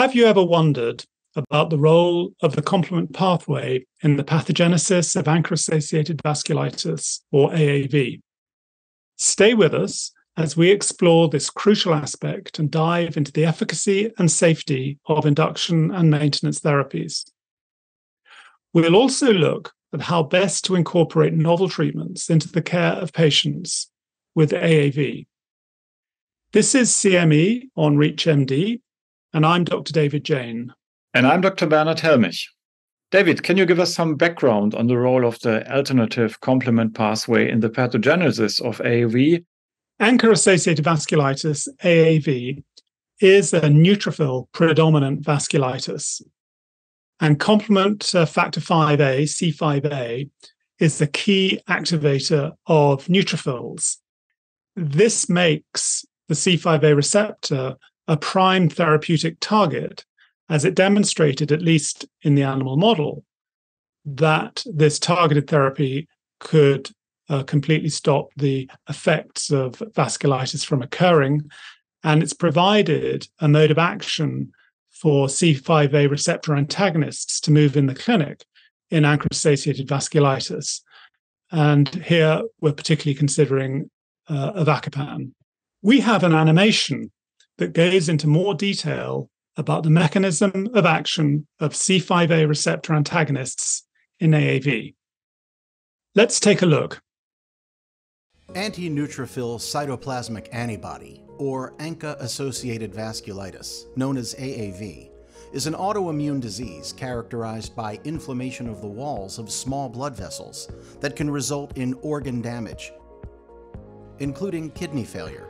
Have you ever wondered about the role of the complement pathway in the pathogenesis of ANCA associated vasculitis, or AAV? Stay with us as we explore this crucial aspect and dive into the efficacy and safety of induction and maintenance therapies. We'll also look at how best to incorporate novel treatments into the care of patients with AAV. This is CME on ReachMD, and I'm Dr. David Jayne. And I'm Dr. Bernhard Hellmich. David, can you give us some background on the role of the alternative complement pathway in the pathogenesis of AAV? ANCA associated vasculitis, AAV, is a neutrophil predominant vasculitis. And complement uh, factor 5A, C5A, is the key activator of neutrophils. This makes the C5A receptor a prime therapeutic target as it demonstrated, at least in the animal model, that this targeted therapy could uh, completely stop the effects of vasculitis from occurring. And it's provided a mode of action for C5a receptor antagonists to move in the clinic in ANCA associated vasculitis. And here we're particularly considering uh, avacopan. We have an animation that goes into more detail about the mechanism of action of C5a receptor antagonists in AAV. Let's take a look. Anti-neutrophil cytoplasmic antibody, or ANCA-associated vasculitis, known as AAV, is an autoimmune disease characterized by inflammation of the walls of small blood vessels that can result in organ damage, including kidney failure,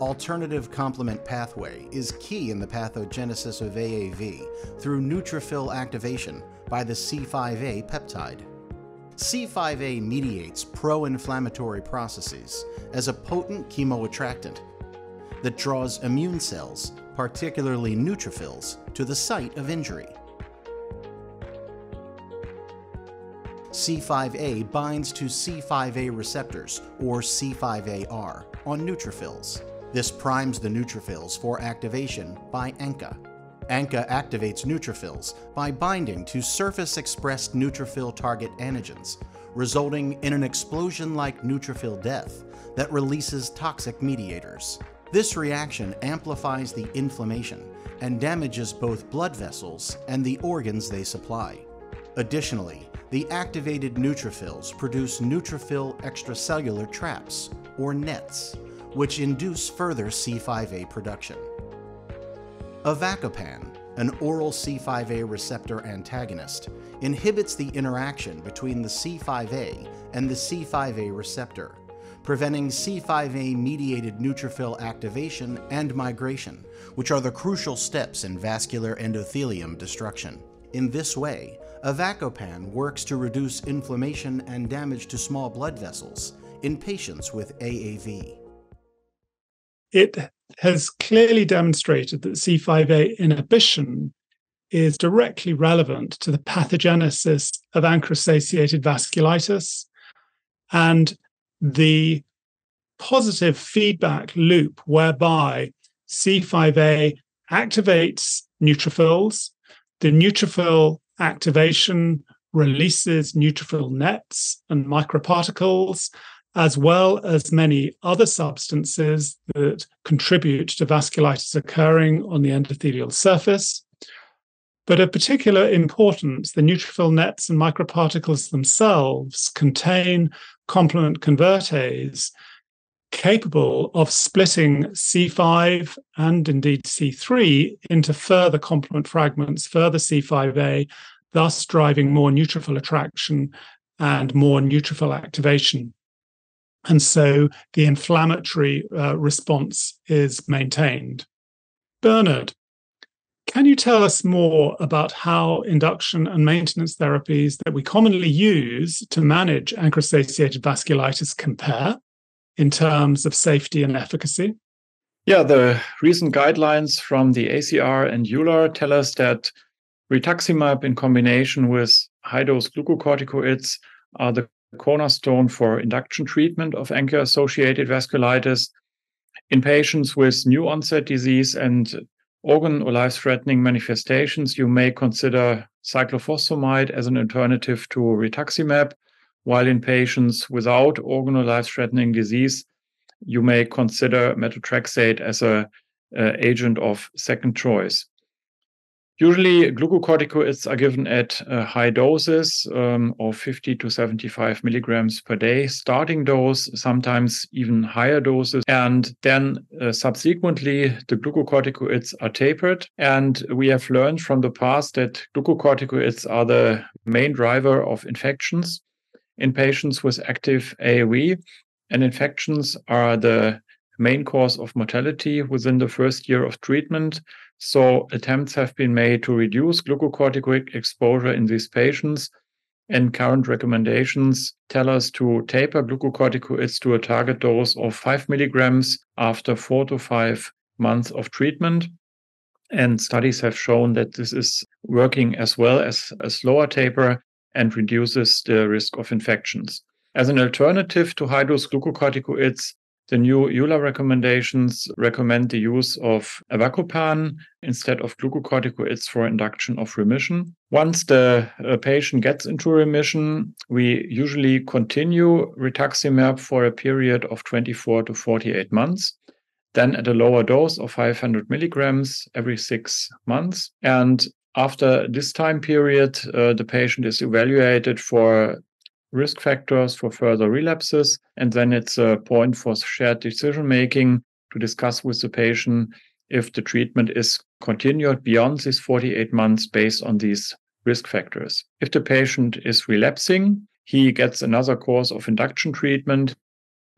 Alternative complement pathway is key in the pathogenesis of AAV through neutrophil activation by the C5a peptide. C5a mediates pro-inflammatory processes as a potent chemoattractant that draws immune cells, particularly neutrophils, to the site of injury. C5a binds to C5a receptors, or C5aR, on neutrophils. This primes the neutrophils for activation by ANCA. ANCA activates neutrophils by binding to surface-expressed neutrophil target antigens, resulting in an explosion-like neutrophil death that releases toxic mediators. This reaction amplifies the inflammation and damages both blood vessels and the organs they supply. Additionally, the activated neutrophils produce neutrophil extracellular traps, or NETs, which induce further C5a production. Avacopan, an oral C5a receptor antagonist, inhibits the interaction between the C5a and the C5a receptor, preventing C5a-mediated neutrophil activation and migration, which are the crucial steps in vascular endothelium destruction. In this way, avacopan works to reduce inflammation and damage to small blood vessels in patients with AAV it has clearly demonstrated that C5a inhibition is directly relevant to the pathogenesis of ANCA associated vasculitis and the positive feedback loop whereby C5a activates neutrophils, the neutrophil activation releases neutrophil nets and microparticles, as well as many other substances that contribute to vasculitis occurring on the endothelial surface. But of particular importance, the neutrophil nets and microparticles themselves contain complement convertase capable of splitting C5 and indeed C3 into further complement fragments, further C5a, thus driving more neutrophil attraction and more neutrophil activation. And so the inflammatory uh, response is maintained. Bernard, can you tell us more about how induction and maintenance therapies that we commonly use to manage ANCA associated vasculitis compare in terms of safety and efficacy? Yeah, the recent guidelines from the ACR and EULAR tell us that rituximab in combination with high dose glucocorticoids are the cornerstone for induction treatment of ANCA associated vasculitis in patients with new onset disease and organ or life threatening manifestations, you may consider cyclophosphamide as an alternative to rituximab, while in patients without organ or life threatening disease, you may consider methotrexate as a, a agent of second choice. Usually, glucocorticoids are given at uh, high doses um, of 50 to 75 milligrams per day, starting dose, sometimes even higher doses. And then uh, subsequently, the glucocorticoids are tapered. And we have learned from the past that glucocorticoids are the main driver of infections in patients with active AAV. And infections are the main cause of mortality within the first year of treatment. So attempts have been made to reduce glucocorticoid exposure in these patients. And current recommendations tell us to taper glucocorticoids to a target dose of five milligrams after four to five months of treatment. And studies have shown that this is working as well as a slower taper and reduces the risk of infections. As an alternative to high dose glucocorticoids, the new EULAR recommendations recommend the use of avacopan instead of glucocorticoids for induction of remission. Once the uh, patient gets into remission, we usually continue rituximab for a period of 24 to 48 months, then at a lower dose of 500 milligrams every six months. And after this time period, uh, the patient is evaluated for risk factors for further relapses. And then it's a point for shared decision making to discuss with the patient if the treatment is continued beyond these 48 months based on these risk factors. If the patient is relapsing, he gets another course of induction treatment.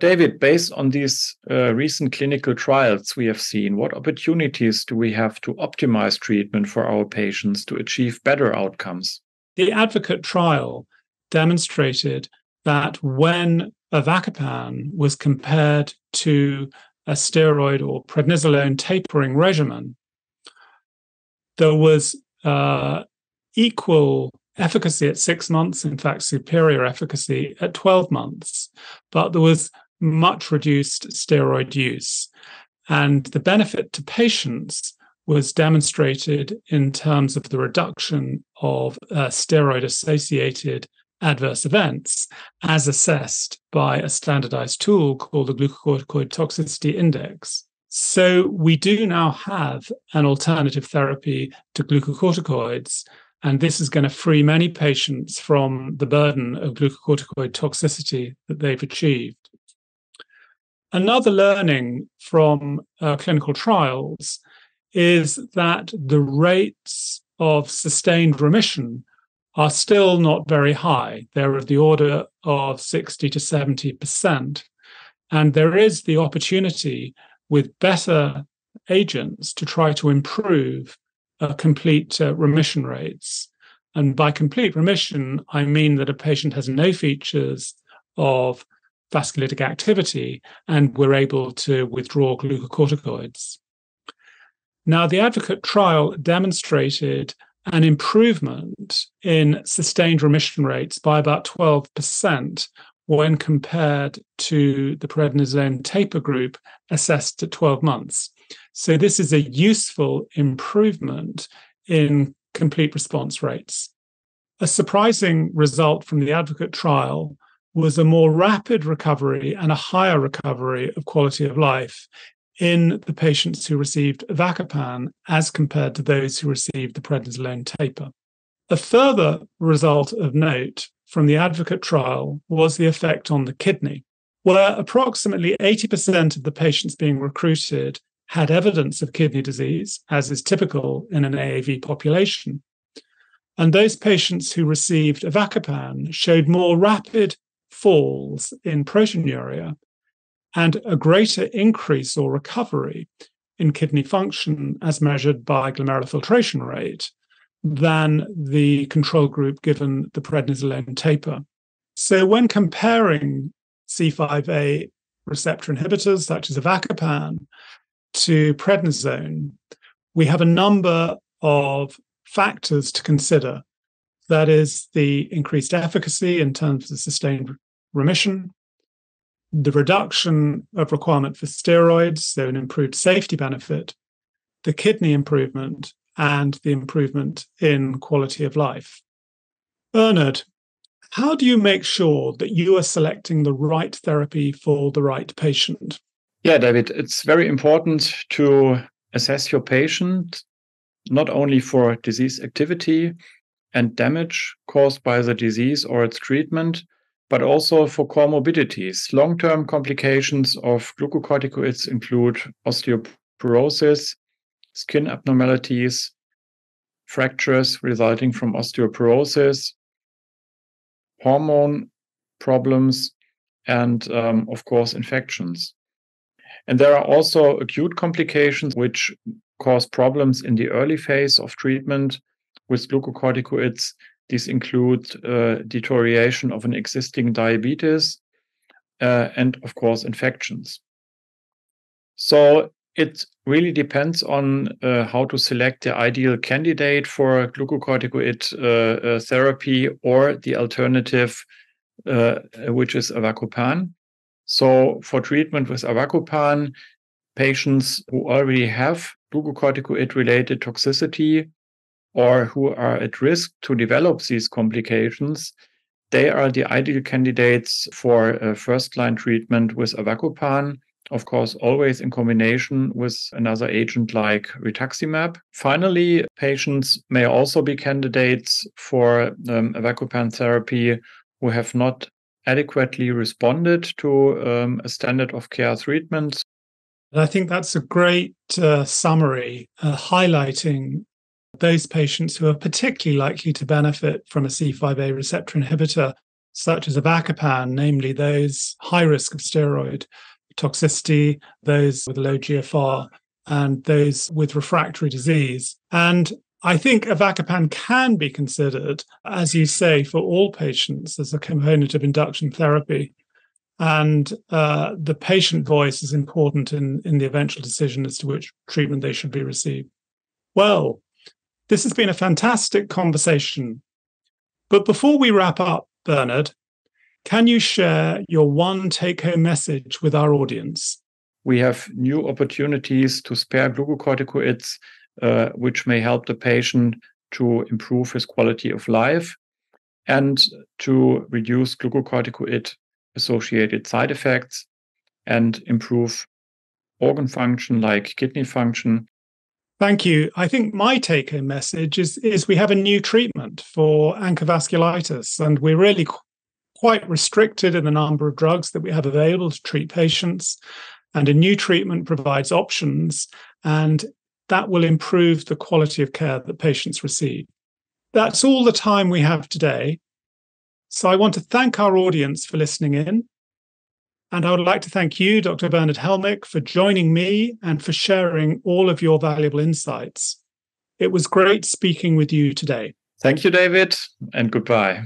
David, based on these uh, recent clinical trials we have seen, what opportunities do we have to optimize treatment for our patients to achieve better outcomes? The Advocate trial demonstrated that when avacopan was compared to a steroid or prednisolone tapering regimen, there was uh, equal efficacy at six months, in fact, superior efficacy at 12 months, but there was much reduced steroid use. And the benefit to patients was demonstrated in terms of the reduction of uh, steroid associated adverse events as assessed by a standardized tool called the glucocorticoid toxicity index. So we do now have an alternative therapy to glucocorticoids, and this is going to free many patients from the burden of glucocorticoid toxicity that they've achieved. Another learning from uh, clinical trials is that the rates of sustained remission are still not very high. They're of the order of 60 to 70%. And there is the opportunity with better agents to try to improve uh, complete uh, remission rates. And by complete remission, I mean that a patient has no features of vasculitic activity and we're able to withdraw glucocorticoids. Now, the Advocate trial demonstrated an improvement in sustained remission rates by about 12% when compared to the prednisone taper group assessed at 12 months. So, this is a useful improvement in complete response rates. A surprising result from the Advocate trial was a more rapid recovery and a higher recovery of quality of life in the patients who received avacopan as compared to those who received the prednisolone taper. A further result of note from the advocate trial was the effect on the kidney, where approximately 80% of the patients being recruited had evidence of kidney disease, as is typical in an AAV population. And those patients who received avacopan showed more rapid falls in proteinuria and a greater increase or recovery in kidney function as measured by glomerular filtration rate than the control group given the prednisolone taper. So when comparing C5a receptor inhibitors such as avacopan to prednisone, we have a number of factors to consider. That is the increased efficacy in terms of sustained remission, the reduction of requirement for steroids, so an improved safety benefit, the kidney improvement and the improvement in quality of life. Bernard, how do you make sure that you are selecting the right therapy for the right patient? Yeah, David, it's very important to assess your patient not only for disease activity and damage caused by the disease or its treatment, but also for comorbidities. Long term complications of glucocorticoids include osteoporosis, skin abnormalities, fractures resulting from osteoporosis, hormone problems, and um, of course, infections. And there are also acute complications which cause problems in the early phase of treatment with glucocorticoids. These include uh, deterioration of an existing diabetes uh, and, of course, infections. So it really depends on uh, how to select the ideal candidate for glucocorticoid uh, uh, therapy or the alternative, uh, which is avacopan. So for treatment with avacopan, patients who already have glucocorticoid related toxicity or who are at risk to develop these complications, they are the ideal candidates for first line treatment with avacopan of course, always in combination with another agent like rituximab. Finally, patients may also be candidates for um, avacopan therapy who have not adequately responded to um, a standard of care treatment. I think that's a great uh, summary uh, highlighting those patients who are particularly likely to benefit from a C5a receptor inhibitor, such as avacopan, namely those high risk of steroid toxicity, those with low GFR, and those with refractory disease. And I think avacopan can be considered, as you say, for all patients as a component of induction therapy. And uh, the patient voice is important in, in the eventual decision as to which treatment they should be received. Well, this has been a fantastic conversation. But before we wrap up, Bernard, can you share your one take home message with our audience? We have new opportunities to spare glucocorticoids, uh, which may help the patient to improve his quality of life and to reduce glucocorticoid associated side effects and improve organ function like kidney function. Thank you. I think my take home message is, is we have a new treatment for ANCA vasculitis, and we're really quite restricted in the number of drugs that we have available to treat patients. And a new treatment provides options, and that will improve the quality of care that patients receive. That's all the time we have today. So I want to thank our audience for listening in. And I would like to thank you, Dr. Bernard Hellmich, for joining me and for sharing all of your valuable insights. It was great speaking with you today. Thank you, David, and goodbye.